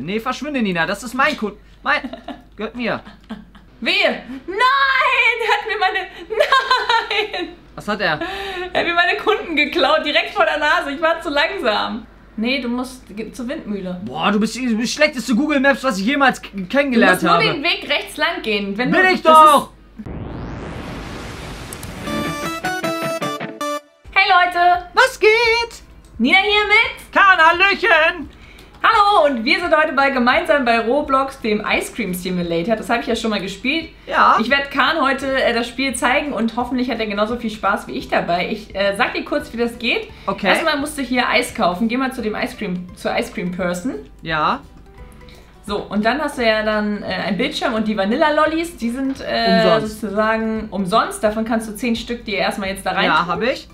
Nee, verschwinde, Nina. Das ist mein Kunde. Mein. Gehört mir. Wehe! Nein! Der hat mir meine. Nein! Was hat er? Er hat mir meine Kunden geklaut, direkt vor der Nase. Ich war zu langsam. Nee, du musst zur Windmühle. Boah, du bist das schlechteste Google Maps, was ich jemals Du kennengelernt musst nur habe. den Weg rechts lang gehen. Wenn Bin du, ich doch! Hey Leute! Was geht? Nina hier mit. Kahn, Hallöchen! Hallo und wir sind heute bei gemeinsam bei Roblox, dem Ice Cream Simulator. Das habe ich ja schon mal gespielt. Ja. Ich werde Kahn heute äh, das Spiel zeigen und hoffentlich hat er genauso viel Spaß wie ich dabei. Ich äh, sag dir kurz, wie das geht. Okay. Erstmal musst du hier Eis kaufen. Geh mal zu dem Ice Cream, zur Ice Cream Person. Ja. So, und dann hast du ja dann äh, einen Bildschirm und die Vanilla-Lollis, die sind äh, sozusagen umsonst. Davon kannst du 10 Stück dir erstmal jetzt da rein. Ja, habe ich.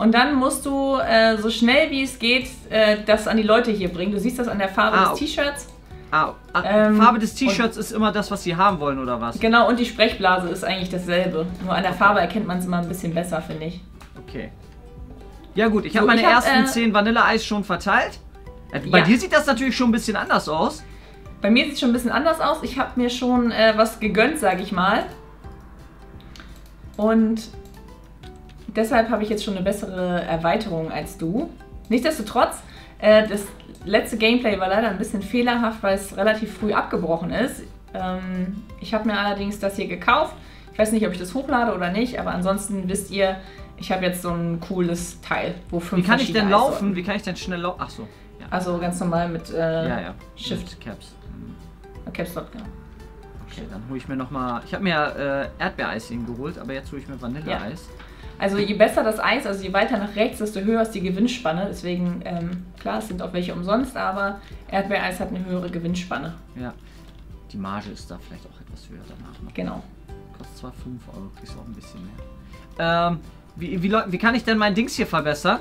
Und dann musst du äh, so schnell wie es geht äh, das an die Leute hier bringen. Du siehst das an der Farbe Ah, des T-Shirts. Ah, ah, Ähm, Farbe des T-Shirts ist immer das, was sie haben wollen, oder was? Genau, und die Sprechblase ist eigentlich dasselbe. Nur an der Farbe erkennt man es immer ein bisschen besser, finde ich. Okay. Ja gut, ich So, habe meine hab, ersten äh, 10 Vanilleeis schon verteilt. Äh, Bei Ja. dir sieht das natürlich schon ein bisschen anders aus. Bei mir sieht es schon ein bisschen anders aus. Ich habe mir schon äh, was gegönnt, sage ich mal. Und deshalb habe ich jetzt schon eine bessere Erweiterung als du. Nichtsdestotrotz, äh, das letzte Gameplay war leider ein bisschen fehlerhaft, weil es relativ früh abgebrochen ist. Ähm, ich habe mir allerdings das hier gekauft. Ich weiß nicht, ob ich das hochlade oder nicht, aber ansonsten wisst ihr, ich habe jetzt so ein cooles Teil, wo fünf Wie kann ich denn laufen? Wie kann ich denn schnell laufen? Ach so. Ja. Also ganz normal mit äh, ja, ja. Shift. Mit Caps. Hm. Caps Lock, genau. Okay, dann hole ich mir nochmal. Ich habe mir äh, Erdbeereis geholt, aber jetzt hole ich mir Vanilleeis. Also je besser das Eis, also je weiter nach rechts, desto höher ist die Gewinnspanne. Deswegen, ähm, klar, es sind auch welche umsonst, aber Erdbeereis hat eine höhere Gewinnspanne. Ja. Die Marge ist da vielleicht auch etwas höher danach. noch. Genau. Kostet zwar 5 Euro, kriegst auch ein bisschen mehr. Ähm, wie, wie, wie kann ich denn mein Dings hier verbessern?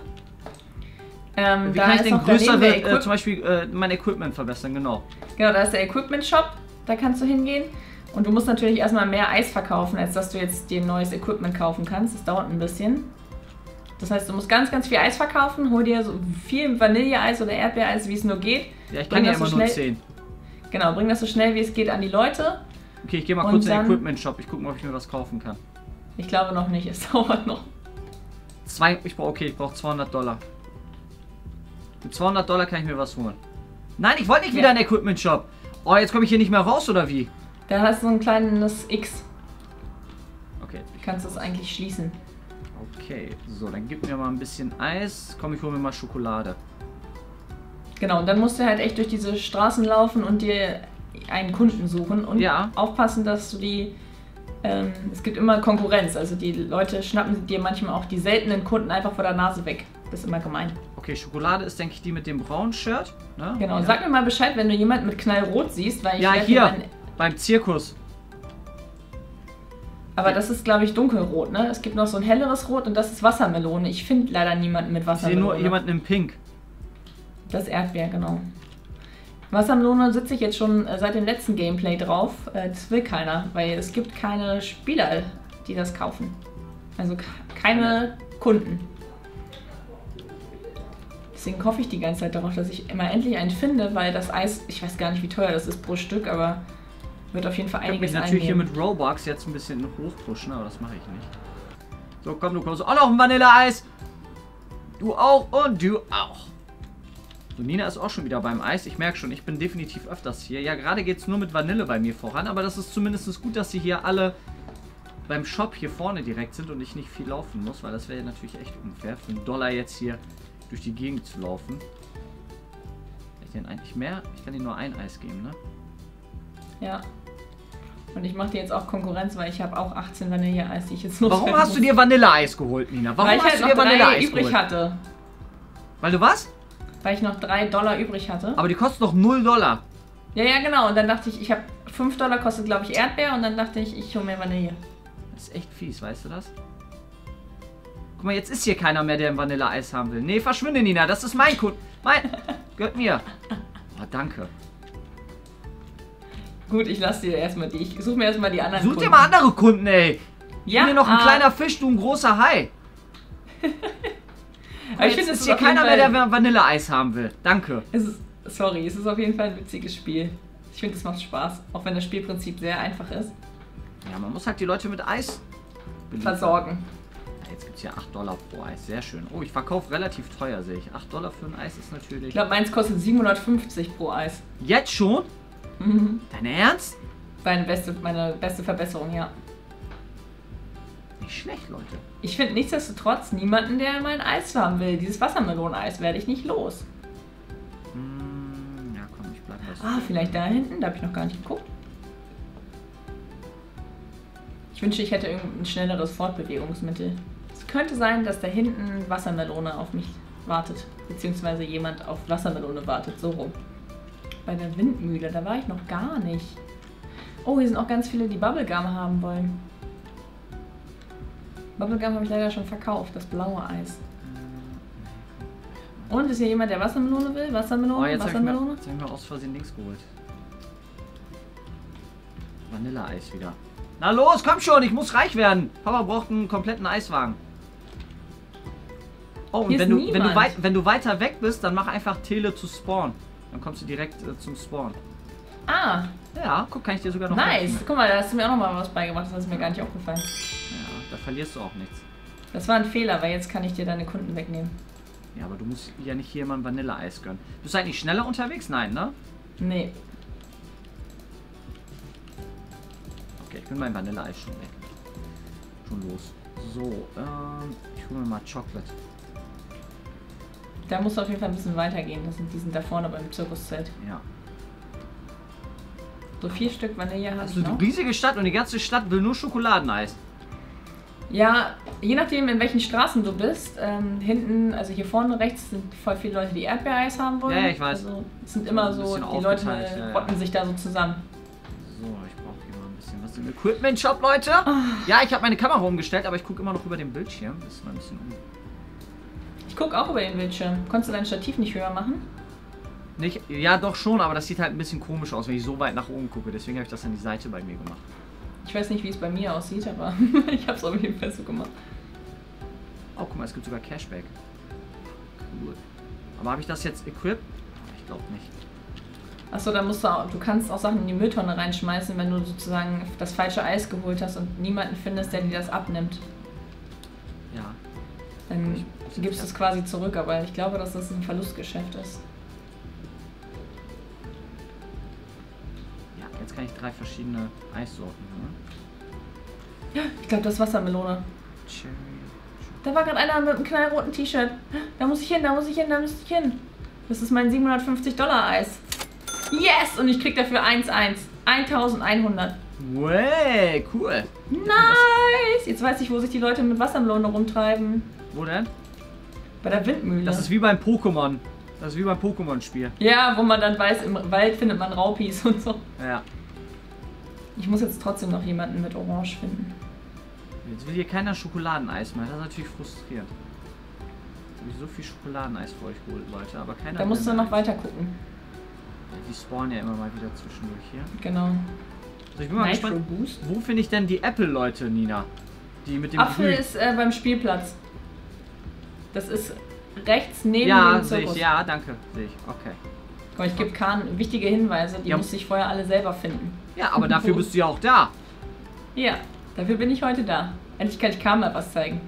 Ähm, Wie kann ich denn größere, der äh, zum Beispiel äh, mein Equipment verbessern? Genau. Genau, da ist der Equipment Shop, da kannst du hingehen. Und du musst natürlich erstmal mehr Eis verkaufen, als dass du jetzt dir neues Equipment kaufen kannst. Das dauert ein bisschen. Das heißt, du musst ganz, ganz viel Eis verkaufen. Hol dir so viel Vanilleeis oder Erdbeereis, wie es nur geht. Ja, ich Bring kann ja das so immer nur schnell- 10. Genau, bring das so schnell wie es geht an die Leute. Okay, ich gehe mal kurz in den dann- Equipment Shop. Ich gucke mal, ob ich mir was kaufen kann. Ich glaube noch nicht, es dauert noch. Zwei, ich brauche, okay, ich brauche 200 Dollar. Mit 200 Dollar kann ich mir was holen. Nein, ich wollte nicht Ja. wieder in den Equipment Shop. Oh, jetzt komme ich hier nicht mehr raus, oder wie? Da hast du so ein kleines X. Okay, Du kannst das eigentlich schließen. okay. So, dann gib mir mal ein bisschen Eis. Komm, ich hole mir mal Schokolade. Genau, und dann musst du halt echt durch diese Straßen laufen und dir einen Kunden suchen und Ja. aufpassen, dass du die. Ähm, es gibt immer Konkurrenz, also die Leute schnappen dir manchmal auch die seltenen Kunden einfach vor der Nase weg. Das ist immer gemein. Okay, Schokolade ist, denke ich, die mit dem braunen Shirt. Ne? Genau, ja. sag mir mal Bescheid, wenn du jemanden mit Knallrot siehst, weil ich Ja, hier. meinen- Beim Zirkus. Aber das ist, glaube ich, dunkelrot, ne? Es gibt noch so ein helleres Rot und das ist Wassermelone. Ich finde leider niemanden mit Ich sehe Wassermelone. nur jemanden im Pink. Das Erdbeer, genau. Wassermelone sitze ich jetzt schon äh, seit dem letzten Gameplay drauf. Äh, Das will keiner, weil es gibt keine Spieler, die das kaufen. Also ke- keine Kunden. Deswegen hoffe ich die ganze Zeit darauf, dass ich immer endlich einen finde, weil das Eis, ich weiß gar nicht, wie teuer das ist pro Stück, aber wird auf jeden Fall Ich kann mich einiges natürlich hier einnehmen. mit Robux jetzt ein bisschen hochpushen, aber das mache ich nicht. So, komm, du kommst auch noch ein Vanilleeis. Du auch und du auch. So, Nina ist auch schon wieder beim Eis. Ich merke schon, ich bin definitiv öfters hier. Ja, gerade geht es nur mit Vanille bei mir voran, aber das ist zumindest gut, dass sie hier alle beim Shop hier vorne direkt sind und ich nicht viel laufen muss, weil das wäre natürlich echt unfair, für einen Dollar jetzt hier durch die Gegend zu laufen. Kann ich denn eigentlich mehr? Ich kann dir nur ein Eis geben, ne? Ja. Und ich mache dir jetzt auch Konkurrenz, weil ich habe auch 18 Vanilleeis, die ich jetzt noch Warum hast du dir Vanilleeis geholt, Nina? Warum Weil ich hast halt du noch dir Vanilleeis übrig geholt? hatte. Weil du was? Weil ich noch 3 Dollar übrig hatte. Aber die kosten doch 0 Dollar. Ja, ja, genau. Und dann dachte ich, ich habe 5 Dollar kostet, glaube ich, Erdbeer. Und dann dachte ich, ich hole mir Vanille. Das ist echt fies, weißt du das? Guck mal, jetzt ist hier keiner mehr, der ein Vanilleeis haben will. Nee, verschwinde, Nina. Das ist mein Kunde. Mein. Gehört mir. Oh, danke. Gut, ich lasse dir erstmal die. Ich suche mir erstmal die anderen. Such dir Kunden. mal andere Kunden, ey. Ich Ja, bin hier noch ein ah, kleiner Fisch, du ein großer Hai. Aber ich finde, es ist hier keiner mehr, der Vanilleeis haben will. Danke. Es ist sorry, es ist auf jeden Fall ein witziges Spiel. Ich finde, es macht Spaß, auch wenn das Spielprinzip sehr einfach ist. Ja, man muss halt die Leute mit Eis beliefern. Versorgen. Jetzt gibt es hier 8 Dollar pro Eis. Sehr schön. Oh, ich verkaufe relativ teuer, sehe ich. 8 Dollar für ein Eis ist natürlich. Ich glaube, meins kostet 750 pro Eis. Jetzt schon? Mhm. Dein Ernst? Meine beste, meine beste Verbesserung, ja. Nicht schlecht, Leute. Ich finde nichtsdestotrotz niemanden, der mein Eis haben will. Dieses Wassermeloneneis werde ich nicht los. Hm, ja, komm, ich bleib was. Ah, vielleicht da hinten? Da habe ich noch gar nicht geguckt. Ich wünsche, ich hätte irgendein schnelleres Fortbewegungsmittel. Es könnte sein, dass da hinten Wassermelone auf mich wartet. Beziehungsweise jemand auf Wassermelone wartet. So rum. Bei der Windmühle, da war ich noch gar nicht. Oh, hier sind auch ganz viele, die Bubblegum haben wollen. Bubblegum habe ich leider schon verkauft, das blaue Eis. Und ist hier jemand, der Wassermelone will? Wassermelone? Oh, jetzt habe ich, mir- Wassermelone? jetzt hab ich mir aus Versehen links geholt. Vanilleeis wieder. Na los, komm schon, ich muss reich werden. Papa braucht einen kompletten Eiswagen. Oh, und Hier wenn ist du, wenn, du weit, wenn du weiter weg bist, dann mach einfach Tele zu Spawn. Dann kommst du direkt äh, zum Spawn. Ah, Ja, guck, kann ich dir sogar noch nice. helfen. Guck mal, da hast du mir auch noch mal was beigebracht. Das ist mir gar nicht aufgefallen. Ja, da verlierst du auch nichts. Das war ein Fehler, weil jetzt kann ich dir deine Kunden wegnehmen. Ja, aber du musst ja nicht hier mal ein Vanilleeis gönnen. Bist du eigentlich schneller unterwegs? Nein, ne? Nee. Okay, ich bin mein Vanilleeis schon weg. Schon los. So, ähm, ich hole mir mal Chocolate. Da musst du auf jeden Fall ein bisschen weitergehen. Das sind, die sind da vorne beim Zirkuszelt. Ja. So vier Stück Vanille ich Also die noch. riesige Stadt und die ganze Stadt will nur Schokoladeneis. Ja, je nachdem, in welchen Straßen du bist. Ähm, hinten, also hier vorne rechts sind voll viele Leute, die Erdbeereis haben wollen. Ja, ja, ich weiß. Also es sind immer so, die Leute ja, ja. rotten sich da so zusammen. So, ich brauche hier mal ein bisschen was im Equipment-Shop, Leute. Ah. Ja, ich habe meine Kamera umgestellt, aber ich gucke immer noch über den Bildschirm. Das ist mal ein bisschen um. Ich gucke auch über den Bildschirm. Konntest du dein Stativ nicht höher machen? Nicht, ja, doch schon, aber das sieht halt ein bisschen komisch aus, wenn ich so weit nach oben gucke. Deswegen habe ich das an die Seite bei mir gemacht. Ich weiß nicht, wie es bei mir aussieht, aber ich habe es auf jeden Fall so gemacht. Oh, guck mal, es gibt sogar Cashback. Cool. Aber habe ich das jetzt equipped? Ich glaube nicht. Achso, dann musst du auch, du kannst auch Sachen in die Mülltonne reinschmeißen, wenn du sozusagen das falsche Eis geholt hast und niemanden findest, der dir das abnimmt. Ja. Dann Ich- gibst du es quasi zurück, aber ich glaube, dass das ein Verlustgeschäft ist. Ja, jetzt kann ich drei verschiedene Eissorten. Ne? Ich glaube, das ist Wassermelone. Cherry. Da war gerade einer mit einem knallroten T-Shirt. Da muss ich hin, da muss ich hin, da muss ich hin. Das ist mein 750 Dollar Eis. Yes! Und ich krieg dafür 1,1. 1100. Way, cool. Nice! Jetzt weiß ich, wo sich die Leute mit Wassermelone rumtreiben. Wo denn? Bei der Windmühle. Das ist wie beim Pokémon. Das ist wie beim Pokémon-Spiel. ja, wo man dann weiß, im Wald findet man Raupis und so. Ja. Ich muss jetzt trotzdem noch jemanden mit Orange finden. Jetzt will hier keiner Schokoladeneis mehr. Das ist natürlich frustrierend. Jetzt habe ich so viel Schokoladeneis für euch geholt, Leute. Aber keiner Da musst du noch Eis. weiter gucken. Ja, Die spawnen ja immer mal wieder zwischendurch hier. Genau. Also ich bin mal Nitro gespannt. Boost. Wo finde ich denn die Apple-Leute, Nina? Die mit dem Apfel Grün. ist äh, beim Spielplatz. Das ist rechts neben Ja, dem sehe Zirkus. ich. Ja, danke. Sehe ich. Okay. Mal, ich gebe Kahn wichtige Hinweise, die Ja. muss ich vorher alle selber finden. Ja, aber dafür bist du ja auch da. Ja, dafür bin ich heute da. Endlich kann ich Kahn mal was zeigen.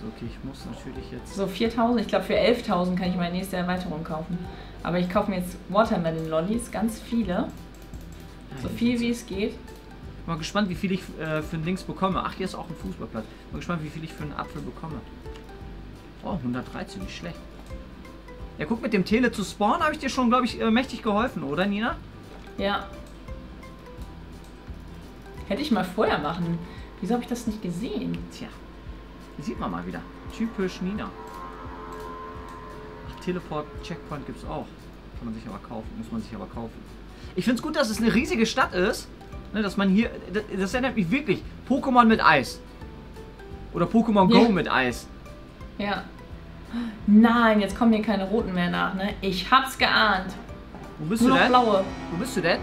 So, okay, ich muss natürlich jetzt. So 4000, ich glaube für 11.000 kann ich meine nächste Erweiterung kaufen. Aber ich kaufe mir jetzt Watermelon Lollies, ganz viele. So viel wie es geht. Mal gespannt, wie viel ich äh, für ein Dings bekomme. Ach, hier ist auch ein Fußballplatz. Bin gespannt, wie viel ich für einen Apfel bekomme. Oh, 113, nicht schlecht. Ja, guck, mit dem Tele zu spawnen habe ich dir schon, glaube ich, äh, mächtig geholfen, oder, Nina? Ja. Hätte ich mal vorher machen. Wieso habe ich das nicht gesehen? Tja, sieht man mal wieder. Typisch Nina. Ach, Teleport Checkpoint gibt es auch. Kann man sich aber kaufen, muss man sich aber kaufen. Ich finde es gut, dass es eine riesige Stadt ist. Ne, dass man hier. Das, das erinnert mich wirklich. Pokémon mit Eis. Oder Pokémon Go Ja. mit Eis. Ja. Nein, jetzt kommen hier keine roten mehr nach, ne? Ich hab's geahnt. Wo bist Nur du noch denn? blaue. Wo bist du denn?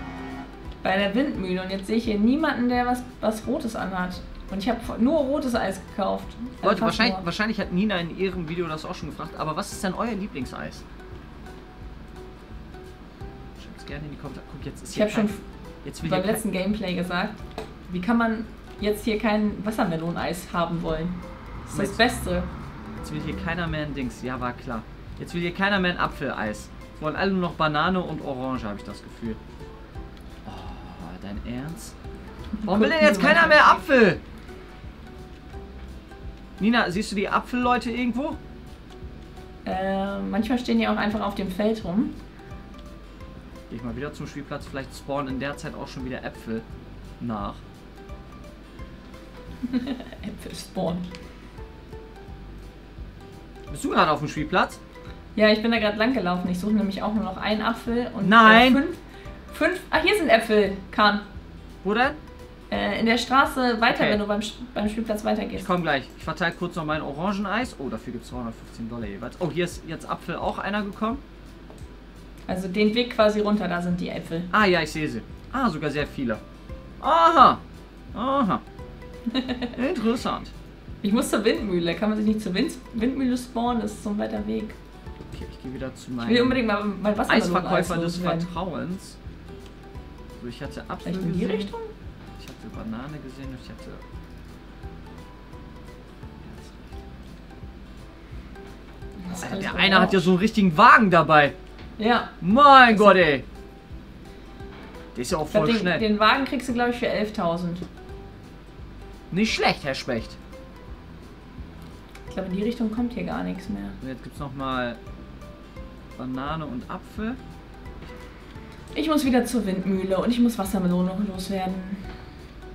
Bei der Windmühle. Und jetzt sehe ich hier niemanden, der was, was Rotes anhat. Und ich habe nur rotes Eis gekauft. Äh, Leute, wahrscheinlich, wahrscheinlich hat Nina in ihrem Video das auch schon gefragt, aber was ist denn euer Lieblingseis? gerne in die Kommentare. Guck, jetzt ist Ich habe schon jetzt beim letzten Gameplay gesagt, wie kann man jetzt hier kein Wassermeloneis haben wollen? Das ist das Beste. Jetzt will hier keiner mehr ein Dings. Ja, war klar. Jetzt will hier keiner mehr ein Apfeleis. Es wollen alle nur noch Banane und Orange, habe ich das Gefühl. Oh, dein Ernst? Warum will denn jetzt keiner mehr Apfel? Nina, siehst du die Apfelleute irgendwo? Äh, manchmal stehen die auch einfach auf dem Feld rum. Geh ich mal wieder zum Spielplatz. Vielleicht spawnen in der Zeit auch schon wieder Äpfel nach. Äpfel spawnen. Bist du gerade auf dem Spielplatz? Ja, ich bin da gerade lang gelaufen. Ich suche nämlich auch nur noch einen Apfel und Nein. Äh, fünf, fünf. Ach, hier sind Äpfel, Kahn. Wo denn? Äh, in der Straße weiter, Okay. wenn du beim, beim Spielplatz Ich weitergehst. komme gleich. Ich verteile kurz noch mein Orangeneis. Oh, dafür gibt es 215 Dollar jeweils. Oh, hier ist jetzt Apfel auch einer gekommen. Also den Weg quasi runter, da sind die Äpfel. Ah ja, ich sehe sie. Ah, sogar sehr viele. Aha. Aha. Interessant. Ich muss zur Windmühle. Kann man sich nicht zur Wind Windmühle spawnen? Das ist so ein weiter Weg. Okay, ich gehe wieder zu Ich will meinem unbedingt mal mein Wassermeloneis Eisverkäufer des loswerden. Vertrauens. So, ich hatte Apfel Vielleicht in die. Richtung? Ich hatte Banane gesehen und ich hatte... Das Alter, der eine hat ja so einen richtigen Wagen dabei. Ja. Mein Gott, ey. Der ist ja auch glaub, voll den, schnell. den Wagen kriegst du, glaube ich, für 11.000. Nicht schlecht, Herr Specht. Ich glaube, in die Richtung kommt hier gar nichts mehr. Und jetzt gibt es nochmal Banane und Apfel. Ich muss wieder zur Windmühle und ich muss Wassermelone loswerden.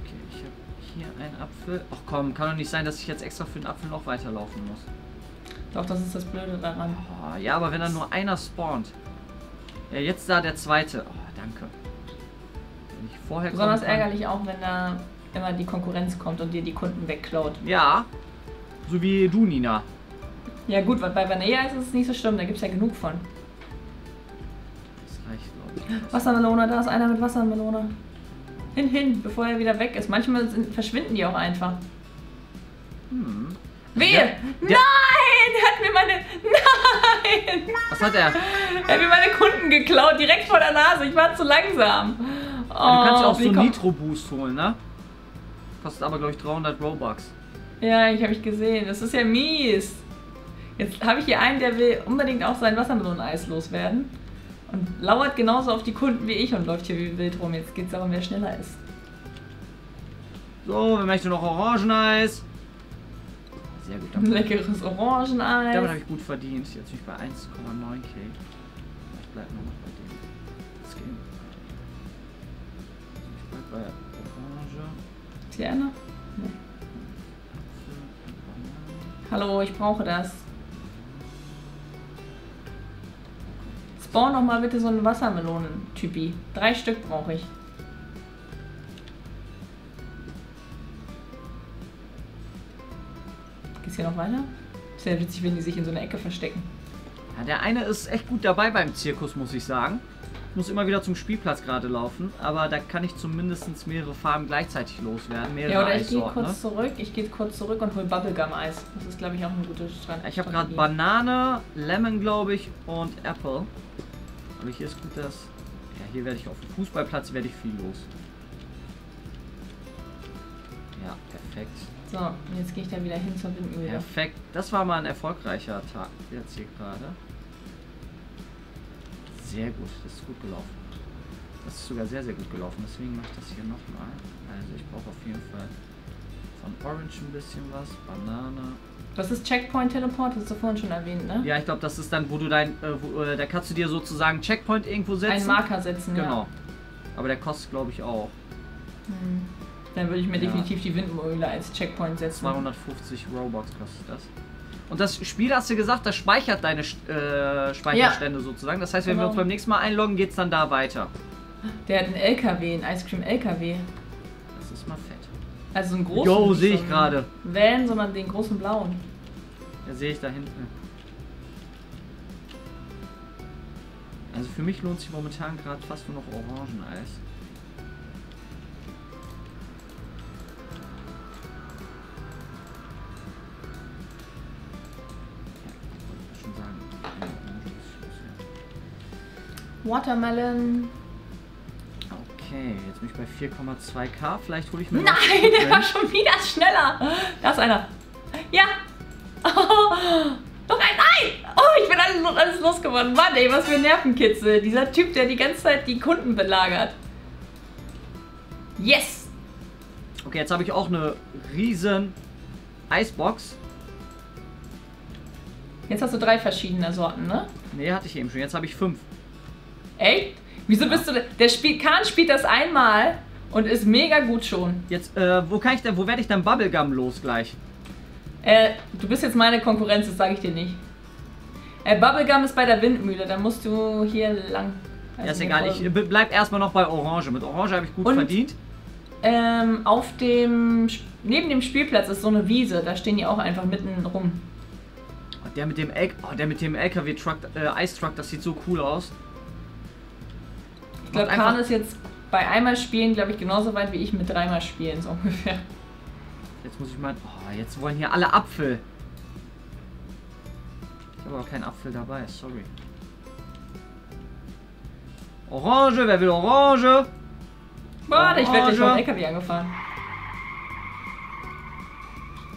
Okay, ich habe hier einen Apfel. Ach komm, kann doch nicht sein, dass ich jetzt extra für den Apfel noch weiterlaufen muss. Doch, das ist das Blöde daran. Oh, ja, aber wenn dann nur einer spawnt. Ja, jetzt da der zweite. Oh, danke. Wenn ich vorher Besonders ärgerlich auch, wenn da immer die Konkurrenz kommt und dir die Kunden wegklaut. Ja. So wie du, Nina. Ja gut, weil bei Vanilla ist es nicht so schlimm, da gibt es ja genug von. Das reicht, glaube ich. Wassermelone, da ist einer mit Wassermelone. Hin, hin, bevor er wieder weg ist. Manchmal sind, verschwinden die auch einfach. Hm. Wehe! Der- Nein! Der hat mir meine. Nein! Was hat er? Er hat mir meine Kunden geklaut, direkt vor der Nase. Ich war zu langsam. Oh, du kannst ja auch wie so kommt- Nitro Boost holen, ne? Kostet aber, glaube ich, 300 Robux. Ja, ich habe ich gesehen. Das ist ja mies. Jetzt habe ich hier einen, der will unbedingt auch sein Wassermeloneneis loswerden. Und lauert genauso auf die Kunden wie ich und läuft hier wie wild rum. Jetzt geht es darum, wer schneller ist. So, wer möchte noch Orangeneis? Sehr gut, Ein damit, leckeres Orangeneis. damit habe ich gut verdient. Jetzt bin ich bei 1,9k. Ich bleib nur noch bei dem. Skin. Ich bleib bei Orange. Ist hier einer? Nee. Hallo, ich brauche das. Spawn noch mal bitte so einen Wassermelonen-Typi. Drei Stück brauche ich. Geht's hier noch weiter? Ist ja witzig, wenn die sich in so einer Ecke verstecken. Ja, der eine ist echt gut dabei beim Zirkus, muss ich sagen. Ich muss immer wieder zum Spielplatz gerade laufen, aber da kann ich zumindest mehrere Farben gleichzeitig loswerden. Mehrere Ja, oder ich gehe kurz ne? zurück. Ich gehe kurz zurück und hol Bubblegum-Eis. Das ist, glaube ich, auch eine gute Strategie. Ich habe gerade Banane, Lemon, glaube ich, und Apple. Aber hier ist gut, dass... Ja, hier werde ich auf dem Fußballplatz werde ich viel los. Ja, perfekt. So, und jetzt gehe ich da wieder hin zur Windmühle. Perfekt. Das war mal ein erfolgreicher Tag jetzt hier gerade. Sehr gut, das ist gut gelaufen. Das ist sogar sehr, sehr gut gelaufen. Deswegen mache ich das hier nochmal. Also ich brauche auf jeden Fall von Orange ein bisschen was. Banane. Was ist Checkpoint Teleport? Das hast du vorhin schon erwähnt, ne? Ja, ich glaube, das ist dann, wo du dein, äh, wo, äh, da kannst du dir sozusagen Checkpoint irgendwo setzen. Einen Marker setzen, Genau. Aber der kostet, glaube ich, auch ja. Hm. Dann würde ich mir Ja. definitiv die Windmühle als Checkpoint setzen. 250 Robux kostet das. Und das Spiel, hast du gesagt, das speichert deine äh, Speicherstände sozusagen. Das heißt, wenn wir Genau. uns beim nächsten Mal einloggen, geht es dann da weiter. Der hat einen LKW, einen Ice Cream LKW. Das ist mal fett. Also so einen großen. Jo, sehe ich gerade. Van, sondern den großen blauen. Ja, sehe ich da hinten. Also für mich lohnt sich momentan gerade fast nur noch Orangeneis. Watermelon. Okay, jetzt bin ich bei 4,2k. Vielleicht hole ich mir Nein, der war schon wieder schneller. Da ist einer. Ja. Oh, noch ein. Nein. Oh, ich bin alles, alles losgeworden. Mann, ey, was für Nervenkitzel. Dieser Typ, der die ganze Zeit die Kunden belagert. Yes. Okay, jetzt habe ich auch eine riesen Eisbox. Jetzt hast du drei verschiedene Sorten, ne? Nee, hatte ich eben schon. Jetzt habe ich fünf. Ey, wieso bist du denn? Der spielt, Kahn spielt das einmal und ist mega gut schon. Jetzt, äh, wo kann ich denn, wo werde ich dann Bubblegum los gleich? Äh, du bist jetzt meine Konkurrenz, das sage ich dir nicht. Äh, Bubblegum ist bei der Windmühle, da musst du hier lang. Ja, also ist egal. Ich be- bleib erstmal noch bei Orange. Mit Orange habe ich gut Und- verdient. Ähm, auf dem, neben dem Spielplatz ist so eine Wiese, da stehen die auch einfach mitten rum. Oh, der mit dem L oh, der mit dem LKW-Truck, äh, Ice Truck, das sieht so cool aus. Ich glaube, Kahn ist jetzt bei einmal spielen, glaube ich, genauso weit wie ich mit dreimal spielen, so ungefähr. Jetzt muss ich mal. Oh, jetzt wollen hier alle Apfel. Ich habe aber keinen Apfel dabei, sorry. Orange, wer will Orange? Warte, ich werde gleich vom LKW angefahren.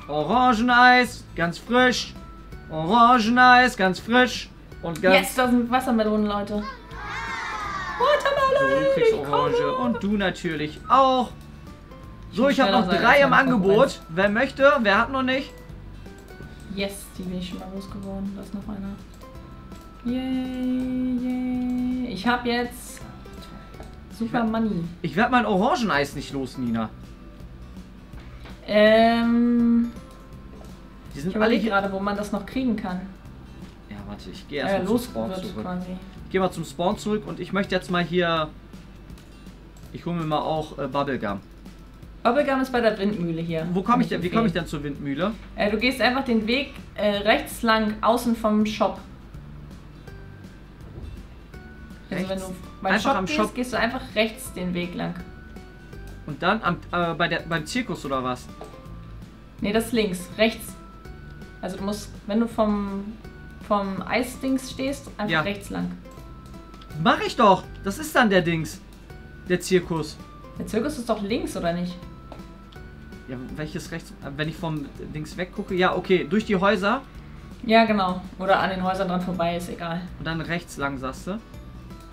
Orangeneis, ganz frisch. Orangeneis, ganz frisch. Und ganz. Yes, da sind Wassermelonen, Leute. Du kriegst ich Orange und du natürlich auch. So, muss ich habe noch drei im Angebot. Wer möchte? Wer hat noch nicht? Yes, die bin ich schon mal losgeworden. Da ist noch einer. Yay, yay. Ich habe jetzt Super Money. Ich werde mein Orangeneis nicht los, Nina. Ähm, Die ich sind alle überlege hier. gerade, wo man das noch kriegen kann. Ja, warte, ich gehe Äh, erstmal zum los Spawn zurück. quasi. Ich gehe mal zum Spawn zurück und ich möchte jetzt mal hier. Ich hole mir mal auch äh, Bubblegum. Bubblegum ist bei der Windmühle hier. Wo komme ich denn? Wie komme ich denn zur Windmühle? Äh, du gehst einfach den Weg äh, rechts lang außen vom Shop. Also wenn du beim Einfach Shop am gehst, Shop. gehst du einfach rechts den Weg lang. Und dann am, äh, bei der, beim Zirkus oder was? Nee, das ist links, rechts. Also du musst, wenn du vom, vom Eisdings stehst, einfach Ja. rechts lang. Mach ich doch! Das ist dann der Dings. Der Zirkus. Der Zirkus ist doch links, oder nicht? Ja, welches rechts? äh, Wenn ich vom Dings weggucke. Ja, okay. Durch die Häuser Ja, genau. Oder an den Häusern dran vorbei, ist egal. und dann rechts lang, sagst du.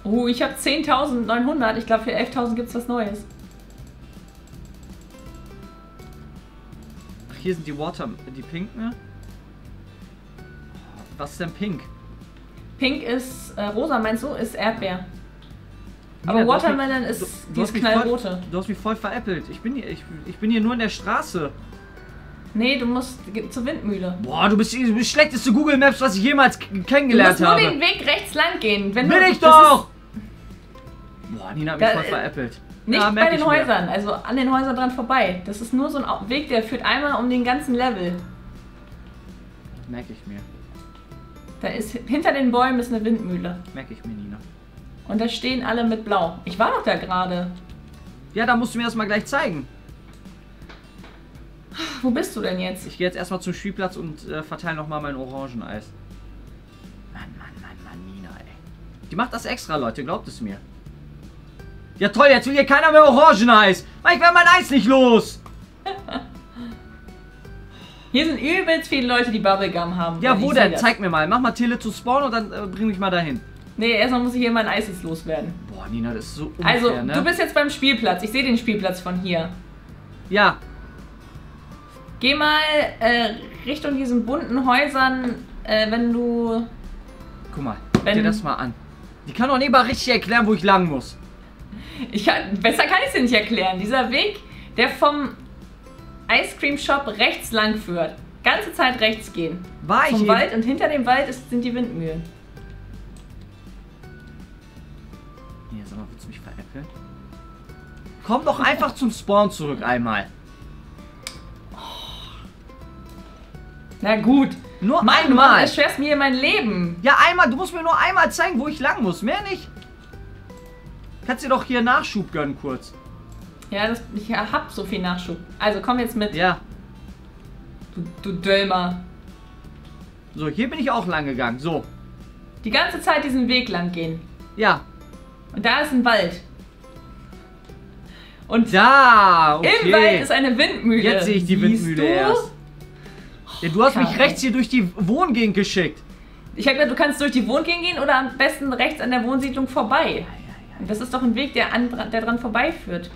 Oh, ich habe 10.900. Ich glaube, für 11.000 gibt es was Neues. Ach, hier sind die Water, die pinken. Was ist denn pink? Pink ist, äh, rosa meinst du, ist Erdbeer. Nina, Aber du mich- Watermelon du- ist, du die mich knallrote. Voll, du hast mich voll veräppelt. Ich bin hier, ich, ich bin hier nur in der Straße. Nee, du musst zur Windmühle. Boah, du bist die- du schlechteste Google Maps, was ich jemals k- Du kennengelernt musst nur habe. den Weg rechts lang gehen. Wenn Will du, ich doch! Boah, Nina hat mich Da- voll veräppelt. Nicht Ja, bei den ich mir. Häusern, also an den Häusern dran vorbei. Das ist nur so ein Weg, der führt einmal um den ganzen Level. Merke ich mir. Da ist hinter den Bäumen ist eine Windmühle. Merke ich mir, Nina. Und da stehen alle mit Blau. Ich war doch da gerade. Ja, da musst du mir das mal gleich zeigen. Wo bist du denn jetzt? Ich gehe jetzt erstmal zum Spielplatz und äh, verteile nochmal mein Orangeneis. Mann, Mann, Mann, Mann, Nina, ey. Die macht das extra, Leute, glaubt es mir. Ja toll, jetzt will hier keiner mehr Orangeneis. Weil Ich werde mein Eis nicht los. Hier sind übelst viele Leute, die Bubblegum haben. Ja, wo denn? Zeig mir mal. Mach mal Tele zu Spawn und dann äh, bring mich mal dahin. Nee, erstmal muss ich hier mein Eis jetzt loswerden. Boah, Nina, das ist so unfair, Also, ne? du bist jetzt beim Spielplatz. Ich sehe den Spielplatz von hier. Ja, Geh mal äh, Richtung diesen bunten Häusern, äh, wenn du. guck mal. Guck dir das mal an. Die kann doch nicht mal richtig erklären, wo ich lang muss. Ich kann, besser kann ich es dir nicht erklären. Dieser Weg, der vom Ice Cream Shop rechts lang führt. Ganze Zeit rechts gehen. War ich Zum eben- Wald und hinter dem Wald ist, sind die Windmühlen. Nee, sag mal, willst du mich veräppeln? Komm doch einfach zum Spawn zurück einmal. Na gut. Nur Mann, du einmal. erschwerst mir mein Leben. Ja, einmal. Du musst mir nur einmal zeigen, wo ich lang muss. Mehr nicht. Kannst dir doch hier Nachschub gönnen kurz. Ja, das, ich hab so viel Nachschub. Also komm jetzt mit, Ja. du, du Dölmer. So, hier bin ich auch lang gegangen. So. Die ganze Zeit diesen Weg lang gehen. Ja. Und da ist ein Wald. Und Da, im Wald okay. ist eine Windmühle. Jetzt sehe ich die Siehst Windmühle du? erst. Ja, du hast mich Karl. rechts hier durch die Wohngegend geschickt. Ich habe gesagt, du kannst durch die Wohngegend gehen oder am besten rechts an der Wohnsiedlung vorbei. Das ist doch ein Weg, der, an, der dran vorbeiführt.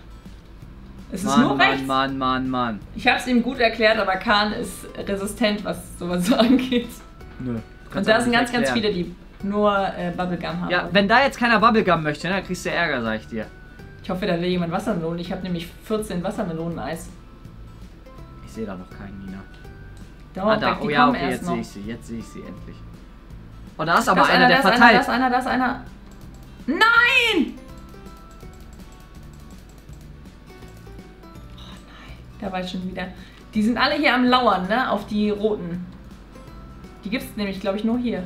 Es ist Mann, nur rechts. Mann, Mann, Mann, Mann. Ich habe es ihm gut erklärt, aber Kahn ist resistent, was sowas so angeht. Nö. Und da sind ganz, ganz erklären. viele, die nur äh, Bubblegum haben. Ja, wenn da jetzt keiner Bubblegum möchte, ne, dann kriegst du Ärger, sag ich dir. Ich hoffe, da will jemand Wassermelonen. Ich habe nämlich 14 Wassermelonen-Eis. Ich sehe da noch keinen, Nina. Dauert ah, da. Oh ja, okay, jetzt sehe ich sie. Jetzt sehe ich sie endlich. Oh, da ist aber einer, der ist einer, verteilt. da ist einer, da ist einer. Nein! Oh nein, da war ich schon wieder. Die sind alle hier am Lauern, ne? Auf die roten. Die gibt es nämlich, glaube ich, nur hier.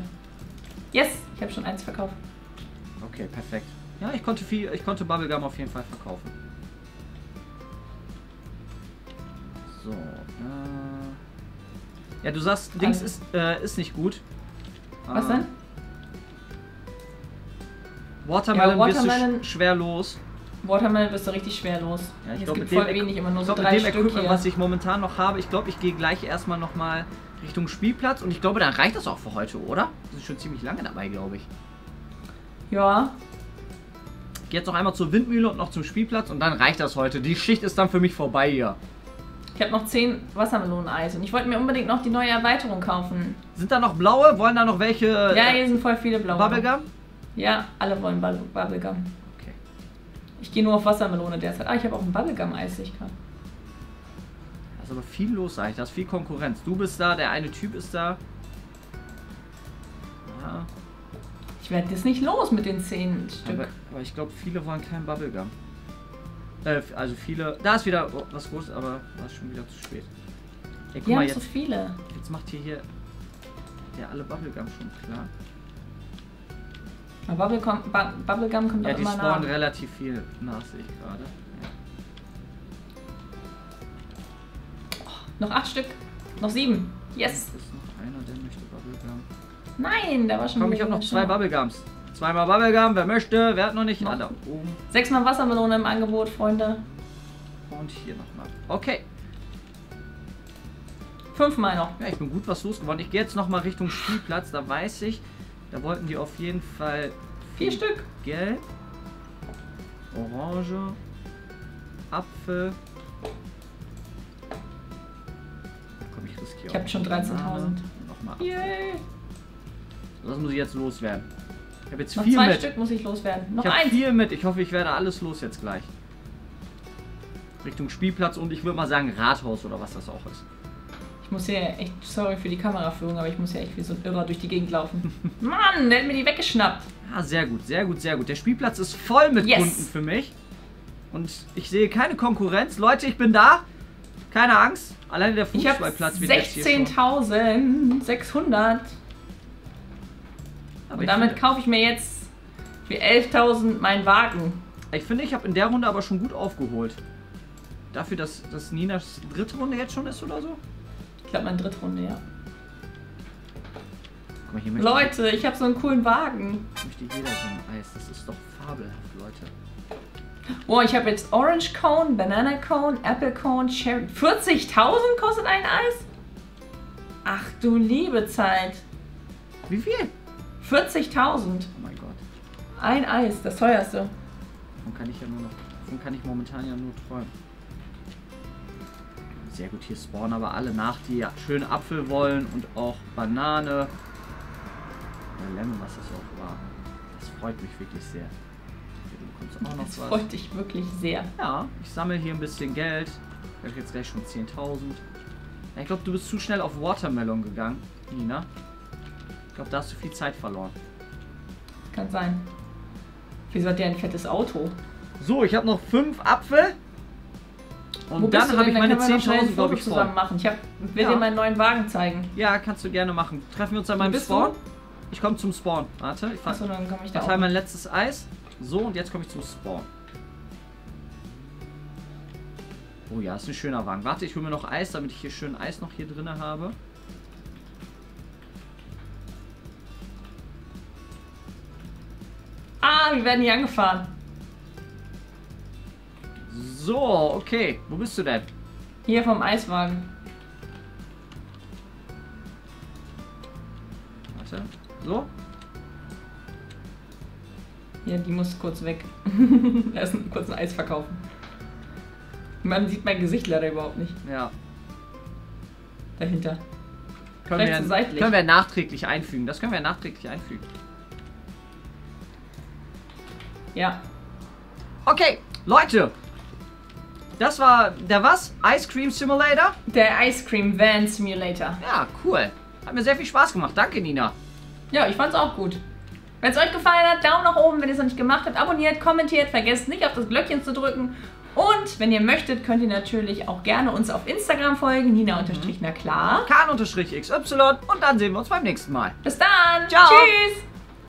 Yes, ich habe schon eins verkauft. Okay, perfekt. Ja, ich konnte viel, ich konnte Bubblegum auf jeden Fall verkaufen. So. Äh ja, du sagst, Dings Also- ist, äh, ist nicht gut. Was Äh, denn? Watermelon, Ja, wirst du Watermelon- sch schwer los. Watermelon bist du richtig schwer los. Ja, ich es glaube, gibt voll wenig, immer nur ich so glaub, drei mit dem Stück Equipment, hier. was ich momentan noch habe, ich glaube, ich gehe gleich erstmal nochmal Richtung Spielplatz und ich glaube, dann reicht das auch für heute, oder? Wir sind schon ziemlich lange dabei, glaube ich. Ja, Ich gehe jetzt noch einmal zur Windmühle und noch zum Spielplatz und dann reicht das heute. Die Schicht ist dann für mich vorbei hier. ich habe noch 10 Wassermelonen-Eis und ich wollte mir unbedingt noch die neue Erweiterung kaufen. Sind da noch blaue? Wollen da noch welche? Ja, äh, hier sind voll viele blaue. Bubblegum? Ja, alle wollen Bubble- Bubblegum. Ich gehe nur auf Wassermelone derzeit. Ah, ich habe auch ein Bubblegum-Eis, ich gerade. Da ist aber viel los, sag ich. Da ist viel Konkurrenz. Du bist da, der eine Typ ist da. Ja, Ich werde das nicht los mit den 10 Stück. aber, aber ich glaube, viele wollen kein Bubblegum. Äh, also viele. Da ist wieder was Großes, aber war schon wieder zu spät. Ey, guck Wir mal, haben so jetzt, viele. jetzt macht hier hier der alle Bubblegum schon klar. Aber Bubblegum, Bu- Bubblegum kommt Ja, auch die immer spawnen nach. relativ viel nach, sehe ich gerade. Ja. Noch 8 Stück. Noch 7. Yes. Ist noch einer, der möchte Bubblegum. Nein, da war schon Komm, ich wieder habe noch zwei. Bubblegums. Zweimal Bubblegum, wer möchte, wer hat noch nicht? Ah, da oben. Sechsmal Wassermelone im Angebot, Freunde. Und hier nochmal. Okay. Fünfmal noch. Ja, ich bin gut was losgeworden. Ich gehe jetzt nochmal Richtung Spielplatz. Da weiß ich, da wollten die auf jeden Fall Vier Stück. Gelb, Orange, Apfel. Komm, ich riskiere Ich hab auch schon Banane. 13.000. Nochmal. Yay. Das muss ich jetzt loswerden. Ich habe jetzt Noch viel zwei mit. Stück muss ich loswerden. Noch Ich habe eins. viel mit. Ich hoffe, ich werde alles los jetzt gleich. Richtung Spielplatz und ich würde mal sagen Rathaus oder was das auch ist. Ich muss hier echt, sorry für die Kameraführung, aber ich muss hier echt wie so ein Irrer durch die Gegend laufen. Mann, der hat mir die weggeschnappt. Ja, sehr gut, sehr gut, sehr gut. Der Spielplatz ist voll mit Yes. Kunden für mich. Und ich sehe keine Konkurrenz. Leute, ich bin da. Keine Angst. Alleine der Fußballplatz schon. 16.600. Aber Und damit kaufe ich mir jetzt für 11.000 meinen Wagen. ich finde, ich habe in der Runde aber schon gut aufgeholt. Dafür, dass, dass Ninas dritte Runde jetzt schon ist oder so. Ich glaube, meine dritte Runde, ja. Guck mal, hier möchte, Leute, ich habe so einen coolen Wagen. möchte jeder so ein Eis. Das ist doch fabelhaft, Leute. Boah, ich habe jetzt Orange Cone, Banana Cone, Apple Cone, Cherry. 40.000 kostet ein Eis? Ach du liebe Zeit. Wie viel? 40.000. Oh mein Gott. Ein Eis, das teuerste. Davon kann ich ja nur noch. Davon kann ich momentan ja nur träumen. Sehr gut, hier spawnen aber alle nach, die ja schön Apfel wollen und auch Banane. Oder Lemon, was das auch war. Das freut mich wirklich sehr. Hier, du bekommst auch noch Das was. freut dich wirklich sehr. Ja, ich sammle hier ein bisschen Geld. Ich habe jetzt gleich schon 10.000. Ja, Ich glaube, du bist zu schnell auf Watermelon gegangen, Nina. Ich glaube, da hast du viel Zeit verloren. Kann sein. Wieso hat der ein fettes Auto? So, ich habe noch 5 Apfel. Und Wo dann habe ich meine können wir noch schnell ein 10.000, glaube ich, zusammen machen. Ich hab, will Ja. dir meinen neuen Wagen zeigen. Ja, kannst du gerne machen. Treffen wir uns an meinem Spawn. du? Ich komme zum Spawn. Warte, ich Achso, ver- dann komme ich da auch. mein letztes Eis. So, und jetzt komme ich zum Spawn. Oh ja, ist ein schöner Wagen. Warte, ich hole mir noch Eis, damit ich hier schön Eis noch hier drin habe. Ah, wir werden hier angefahren. So, okay. Wo bist du denn? Hier vom Eiswagen. Warte. So? Ja, die muss kurz weg. Erst kurz ein Eis verkaufen. Man sieht mein Gesicht leider überhaupt nicht Ja. dahinter. Können Vielleicht wir, seitlich. können wir nachträglich einfügen. Das können wir nachträglich einfügen. Ja. Okay, Leute. Das war der was? Ice Cream Simulator? Der Ice Cream Van Simulator. Ja, cool. Hat mir sehr viel Spaß gemacht. Danke, Nina. Ja, ich fand's auch gut. Wenn es euch gefallen hat, Daumen nach oben. Wenn ihr es noch nicht gemacht habt, abonniert, kommentiert. Vergesst nicht auf das Glöckchen zu drücken. Und wenn ihr möchtet, könnt ihr natürlich auch gerne uns auf Instagram folgen. Nina unterstrich, na klar. Kahn-XY und dann sehen wir uns beim nächsten Mal. Bis dann. Ciao. Tschüss.